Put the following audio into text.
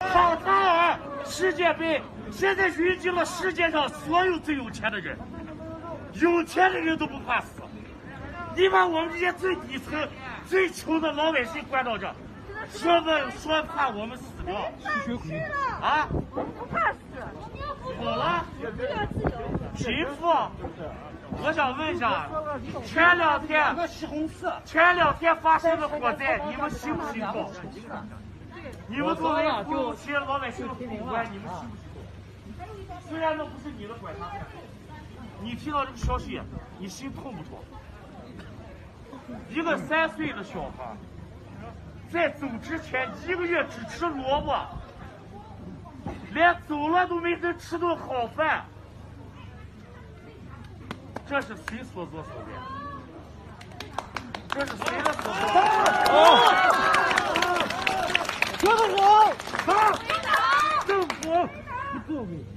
卡塔尔世界杯现在云集了世界上所有最有钱的人，有钱的人都不怕死。你把我们这些最底层、最穷的老百姓关到这，说问说怕我们死掉啊？我们不怕死，好了，为了自由。贫富，我想问一下，前两天前两天发生的火灾，你们心不心痛？你们作为服务起老百姓的父母官，你们心不心痛？虽然那不是你的管辖范围，你听到这个消息，你心痛不痛？一个三岁的小孩，在走之前一个月只吃萝卜，连走了都没能吃顿好饭，这是谁所作所为？这是谁的所作所为？